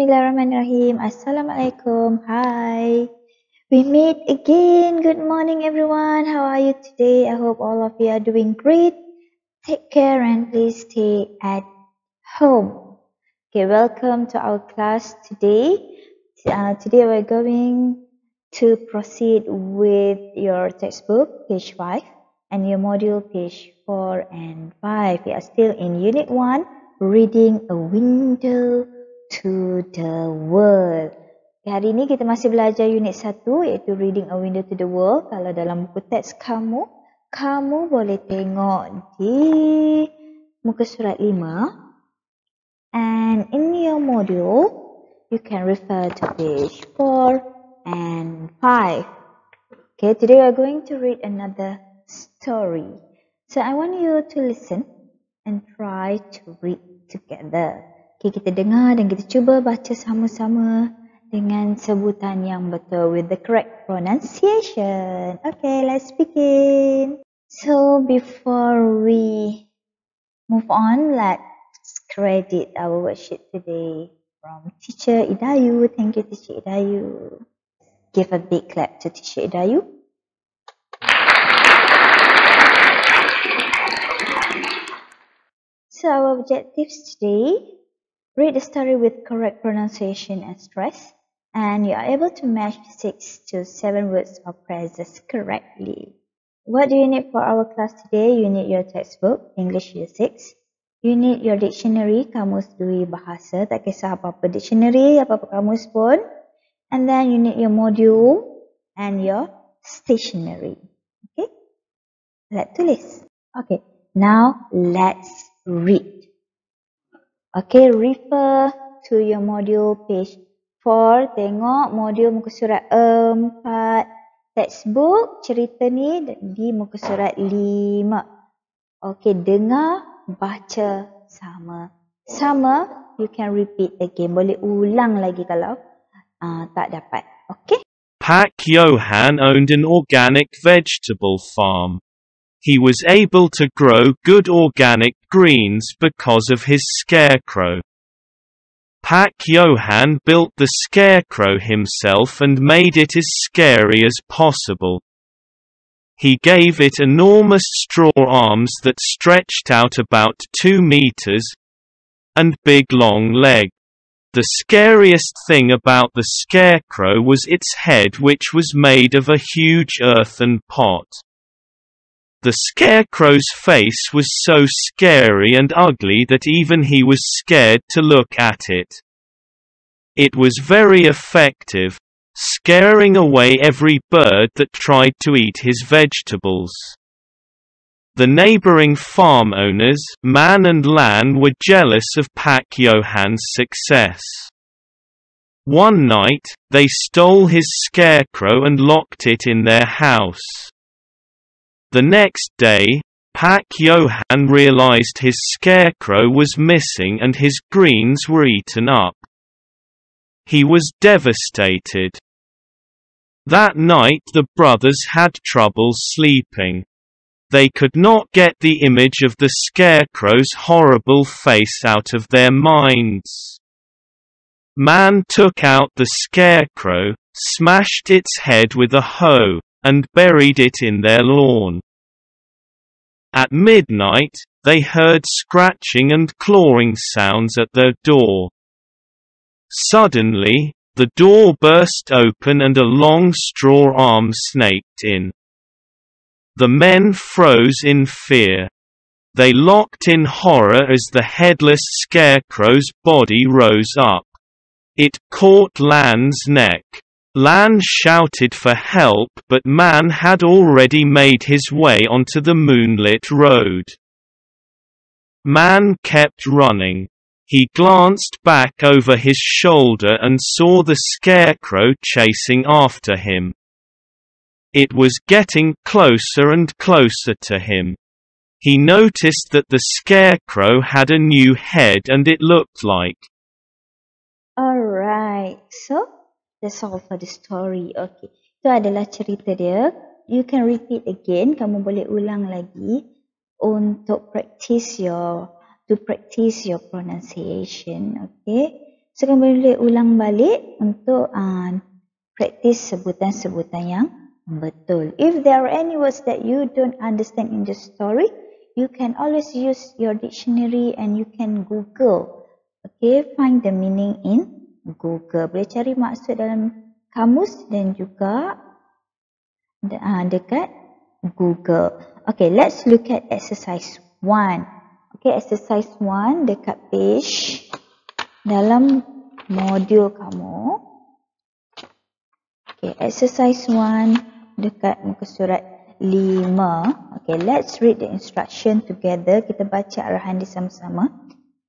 Bismillahirrahmanirrahim. Assalamualaikum. Hi. We meet again. Good morning, everyone. How are you today? I hope all of you are doing great. Take care and please stay at home. Okay, welcome to our class today. Uh, today we're going to proceed with your textbook, page 5, and your module, page 4 and 5. We are still in Unit 1, Reading a Window to the World. Okay, hari ini kita masih belajar Unit 1, iaitu Reading a Window to the World. Kalau dalam buku teks kamu, kamu boleh tengok di muka surat 5. And in your module, you can refer to page 4 and 5. Okay, today we are going to read another story. So I want you to listen and try to read together. Okay, kita dengar dan kita cuba baca sama-sama dengan sebutan yang betul with the correct pronunciation. Okay, let's begin. So before we move on, let's credit our worksheet today from Teacher Idayu. Thank you, Teacher Idayu. Give a big clap to Teacher Idayu. So our objectives today, read the story with correct pronunciation and stress, and you are able to match six to seven words or phrases correctly. What do you need for our class today? You need your textbook, English Year 6. You need your dictionary, kamus dui bahasa, tak kisah apa-apa dictionary, apa-apa kamus pun. And then you need your module and your stationery. Okay? Let's tulis. Okay, now let's read. Okay, refer to your module page 4. Tengok modul muka surat 4. Textbook cerita ni di muka surat 5. Okay, dengar, baca sama. Sama, you can repeat again. Boleh ulang lagi kalau uh, tak dapat. Okay? Pak Johan owned an organic vegetable farm. He was able to grow good organic greens because of his scarecrow. Pak Johan built the scarecrow himself and made it as scary as possible. He gave it enormous straw arms that stretched out about two meters, and big long legs. The scariest thing about the scarecrow was its head which was made of a huge earthen pot. The scarecrow's face was so scary and ugly that even he was scared to look at it. It was very effective, scaring away every bird that tried to eat his vegetables. The neighboring farm owners, Man and Lan were jealous of Pak Johan's success. One night, they stole his scarecrow and locked it in their house. The next day, Pak Johan realized his scarecrow was missing and his greens were eaten up. He was devastated. That night the brothers had trouble sleeping. They could not get the image of the scarecrow's horrible face out of their minds. Man took out the scarecrow, smashed its head with a hoe, and buried it in their lawn. At midnight, they heard scratching and clawing sounds at their door. Suddenly, the door burst open and a long straw arm snaked in. The men froze in fear. They locked in horror as the headless scarecrow's body rose up. It caught Lan's neck. Lan shouted for help but Man had already made his way onto the moonlit road. Man kept running. He glanced back over his shoulder and saw the scarecrow chasing after him. It was getting closer and closer to him. He noticed that the scarecrow had a new head and it looked like. Alright, so That's all for the story. Okay. Itu adalah cerita dia. You can repeat again. Kamu boleh ulang lagi untuk practice your to practice your pronunciation. Okay. So, kamu boleh ulang balik untuk uh, praktis sebutan-sebutan yang betul. If there are any words that you don't understand in the story, you can always use your dictionary and you can Google. Okay, find the meaning in Google. Boleh cari maksud dalam kamus dan juga uh, dekat Google. Okay, let's look at exercise 1. Okay, exercise 1 dekat page dalam modul kamu. Okay, exercise 1 dekat muka surat 5. Okay, let's read the instruction together. Kita baca arahan di sama-sama.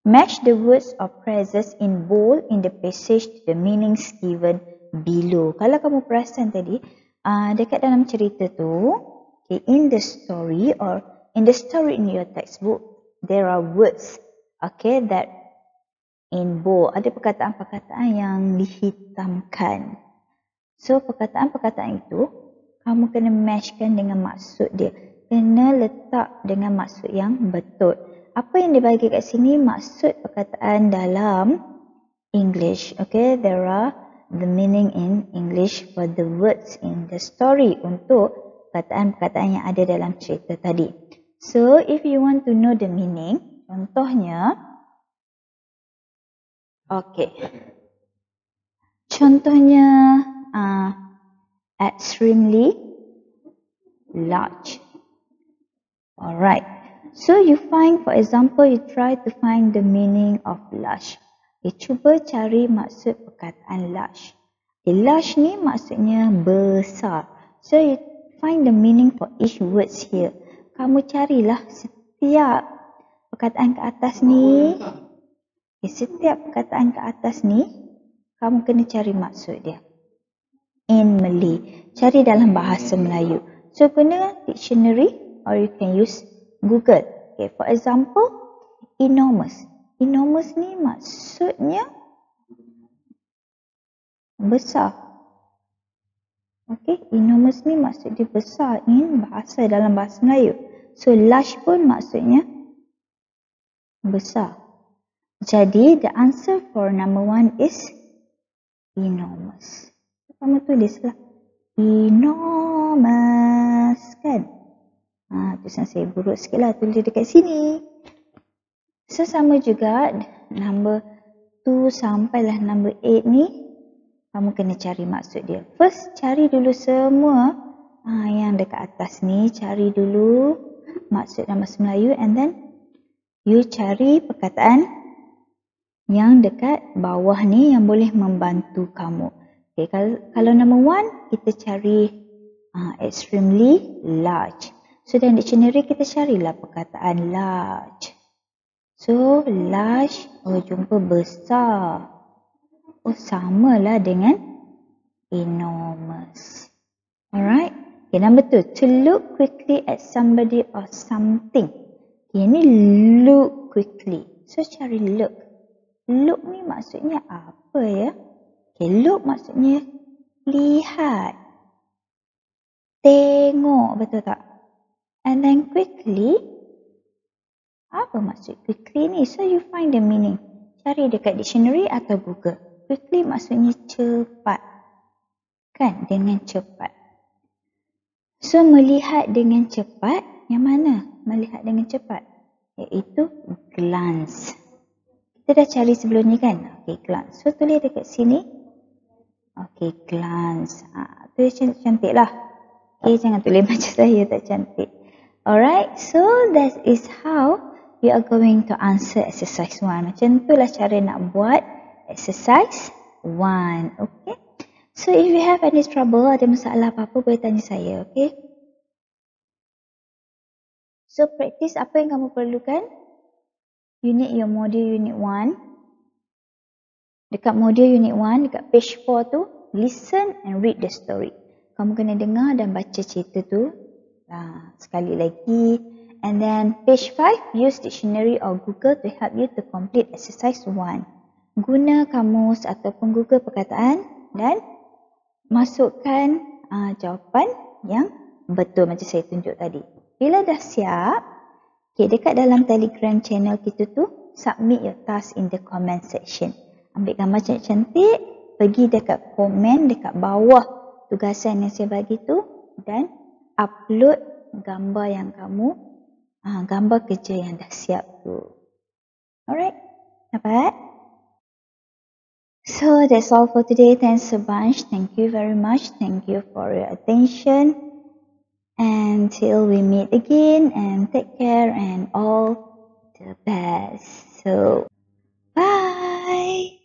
Match the words or phrases in bold in the passage to the meanings given below. Kalau kamu perasan tadi, uh, dekat dalam cerita tu, okay, in the story or in the story in your textbook, there are words okay, that in bold. Ada perkataan-perkataan yang dihitamkan. So, perkataan-perkataan itu, kamu kena matchkan dengan maksud dia. Kena letak dengan maksud yang betul. Apa yang dibagi kat sini maksud perkataan dalam English. Okay, there are the meaning in English for the words in the story untuk perkataan-perkataan yang ada dalam cerita tadi. So, if you want to know the meaning, contohnya, okay. Contohnya, uh, extremely large. Alright. So, you find, for example, you try to find the meaning of large. Okay, cuba cari maksud perkataan large. Okay, large ni maksudnya besar. So you find the meaning for each words here. Kamu carilah setiap perkataan ke atas ni. Okay, setiap perkataan ke atas ni, kamu kena cari maksud dia. In Malay. Cari dalam bahasa Melayu. So guna dictionary or you can use Google. Okay, for example, enormous. Enormous ni maksudnya besar. Okey, enormous ni maksud dia besar in bahasa dalam bahasa Melayu. So large pun maksudnya besar. Jadi the answer for number one is enormous. Kamu tulislah enormous kan? Ha, tulisan saya buruk sikit lah tulis dekat sini. So sama juga number 2 sampailah number 8 ni kamu kena cari maksud dia. First cari dulu semua ha, yang dekat atas ni cari dulu maksud dalam bahasa Melayu and then you cari perkataan yang dekat bawah ni yang boleh membantu kamu. Okay, kalau, kalau number 1 kita cari uh, extremely large. So dalam dictionary kita carilah perkataan large. So, large, oh jumpa besar. Oh, samalah dengan enormous. Alright. Okay, number two. To look quickly at somebody or something. Okay, ini look quickly. So, cari look. Look ni maksudnya apa ya? Okay, look maksudnya lihat. Tengok, betul tak? Then quickly, apa maksud quickly ni? So you find the meaning. Cari dekat dictionary atau Google. Quickly maksudnya cepat. Kan? Dengan cepat. So melihat dengan cepat, yang mana melihat dengan cepat? Iaitu glance. Kita dah cari sebelum ni kan? Okay, glance. So tulis dekat sini. Okay, glance. Ha, tulis cantik-cantik lah. Okay, jangan tulis macam saya tak cantik. Alright, so that is how we are going to answer exercise 1. Macam itulah cara nak buat exercise 1. Okay. So if you have any trouble, ada masalah apa-apa, boleh tanya saya. Okay. So practice apa yang kamu perlukan? You need your module unit 1. Dekat module unit 1, dekat page 4 tu, listen and read the story. Kamu kena dengar dan baca cerita tu. Nah, sekali lagi, And then page 5, use dictionary or Google to help you to complete exercise 1. Guna kamus ataupun Google perkataan dan masukkan uh, jawapan yang betul macam saya tunjuk tadi. Bila dah siap, okay, dekat dalam telegram channel kita tu, submit your task in the comment section. Ambil gambar cantik-cantik, pergi dekat komen dekat bawah tugasan yang saya bagi tu dan upload gambar yang kamu, uh, gambar kerja yang dah siap tu. Alright, dapat? So that's all for today. Thanks a bunch. Thank you very much. Thank you for your attention. Until we meet again and take care and all the best. So, bye.